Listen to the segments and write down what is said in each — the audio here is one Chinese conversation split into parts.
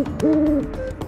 Uhum.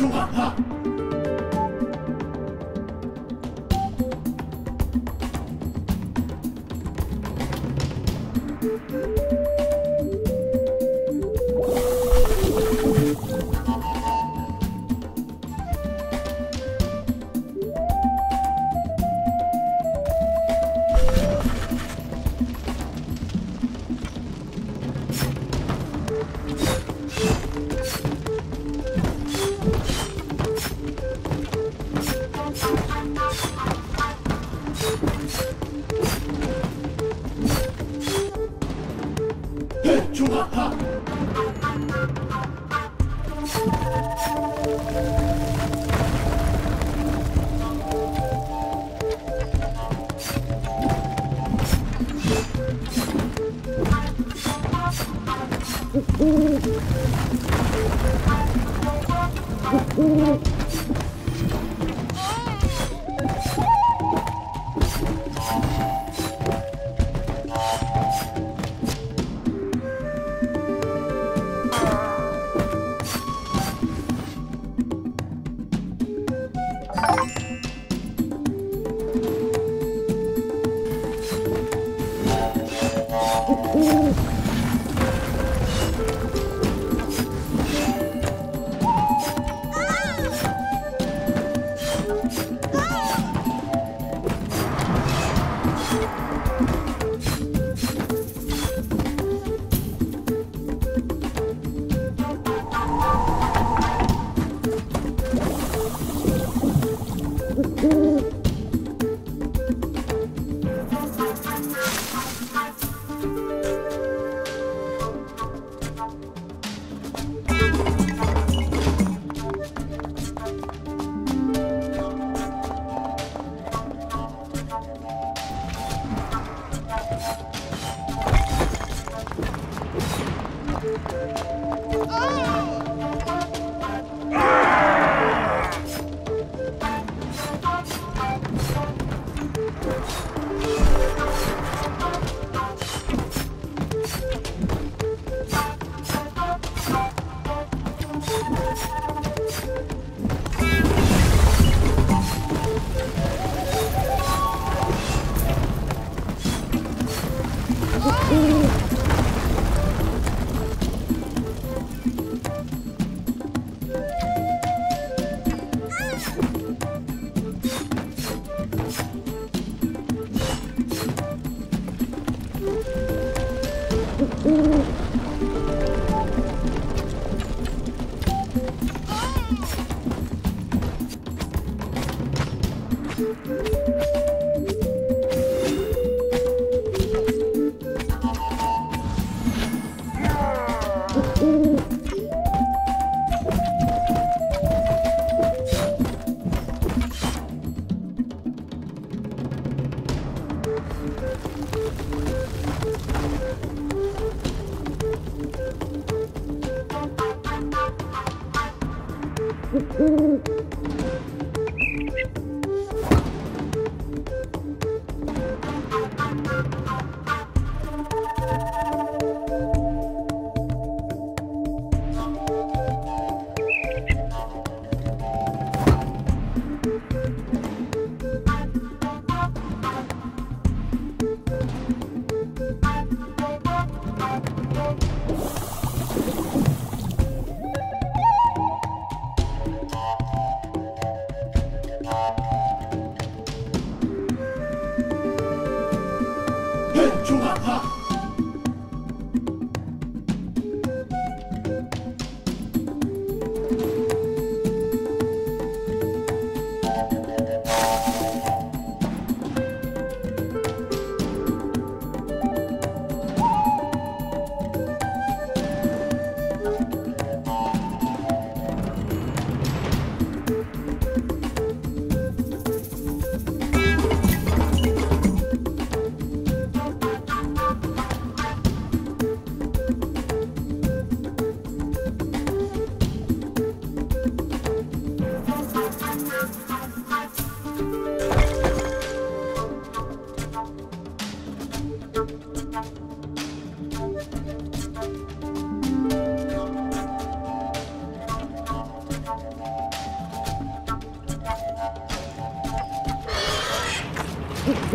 就完了中华。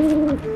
Ooh.